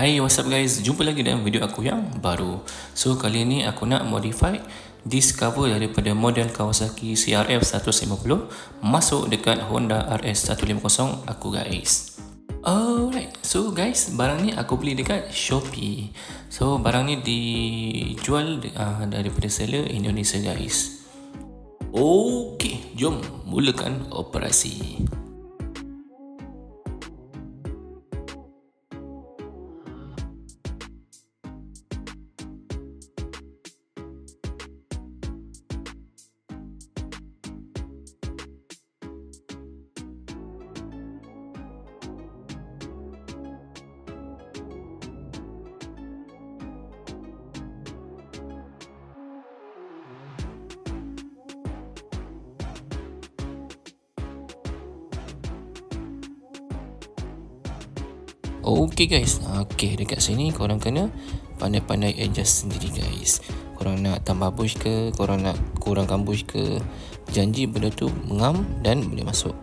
Hai what's up guys, jumpa lagi dalam video aku yang baru. So kali ni aku nak modify Discover daripada model Kawasaki CRF 150 Masuk dekat Honda RS 150 aku guys. Alright, so guys barang ni aku beli dekat Shopee. So barang ni dijual uh, daripada seller Indonesia guys. Okay, jom mulakan operasi Okay guys. Okay dekat sini korang kena Pandai-pandai adjust sendiri guys. Korang nak tambah bush ke Korang nak kurangkan bush ke Janji benda tu mengam dan boleh masuk.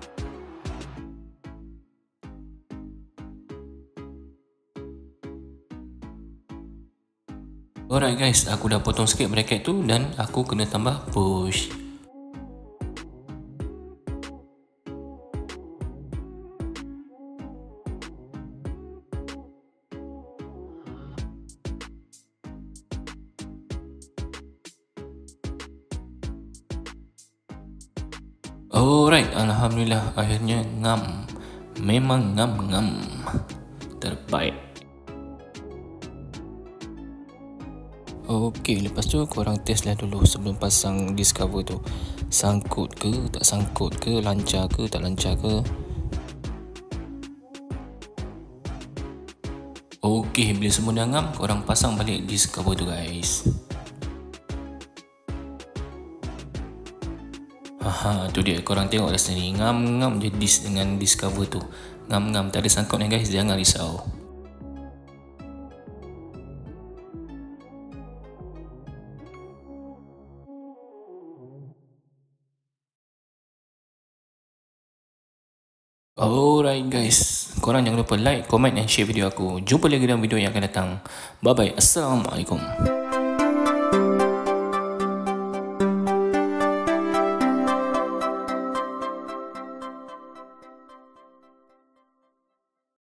Alright guys, aku dah potong sikit bracket tu dan aku kena tambah push. Alright, Alhamdulillah akhirnya ngam. Memang ngam-ngam. Terbaik. Okey, lepas tu korang test lah dulu sebelum pasang Discover tu. Sangkut ke, tak sangkut ke, lancar ke, tak lancar ke. Okey, bila semua dah ngam, korang pasang balik Discover tu guys. Haha, tu dia korang tengok dah sini ngam-ngam je dis dengan discover tu. Ngam-ngam tak ada sangkut ni guys, jangan risau. Alright guys, korang jangan lupa like, comment dan share video aku. Jumpa lagi dalam video yang akan datang. Bye bye. Assalamualaikum.